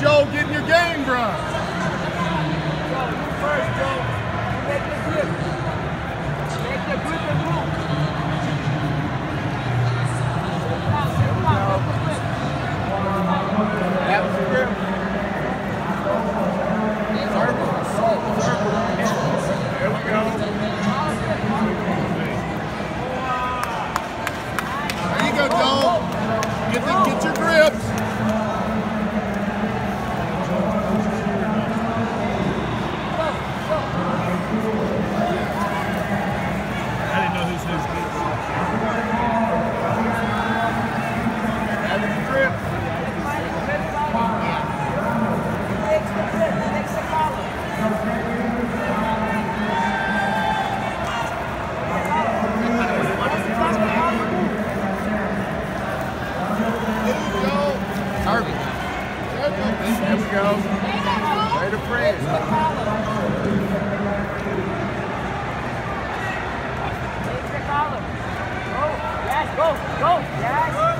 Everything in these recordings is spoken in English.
Joe, get in your game, bro. go. Way to France. Go, go, yes.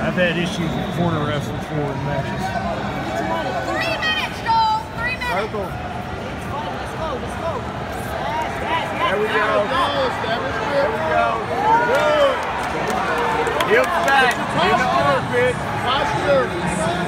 I've had issues with corner wrestling for matches. Three minutes, Joel! Three minutes! Let's go, let's go. Yes, yes, yes. There we go. There we go. Good. Hips back. In the. Posture.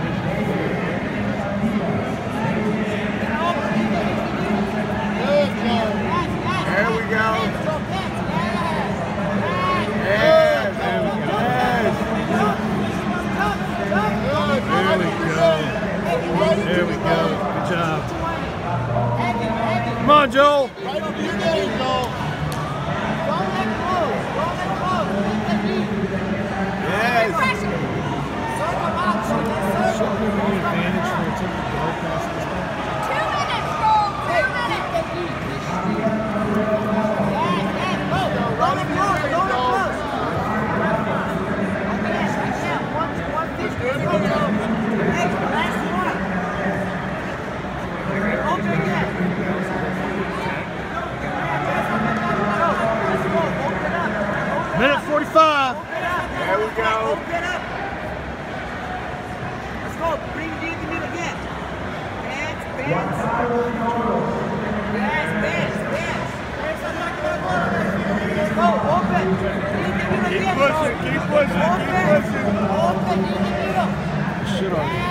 go. Open up. Let's go. Bring deep and in again. Dance, dance. yes. Let's go. Open. Keep pushing. Keep pushing. Keep pushing. Open. Open. Shit on you.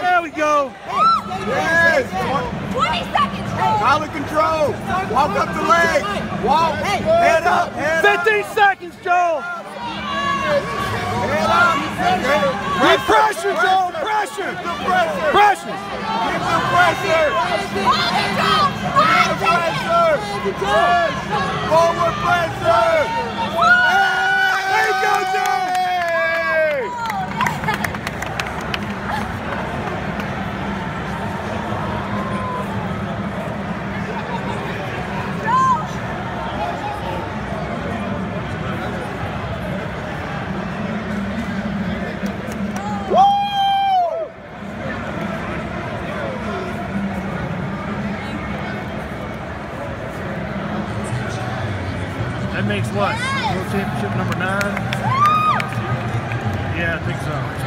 There we go. Yes. Twenty seconds. Solid control. Walk up the leg. Walk. Head up. Head up. 15 seconds, Joe. Head up. Get pressure, Joe. Pressure. Pressure. Pressure. Keep the pressure. Hold it, Joe. Five seconds. Forward pressure. There you go, Joe. Hey. Woo! World Championship number nine? Yeah, I think so.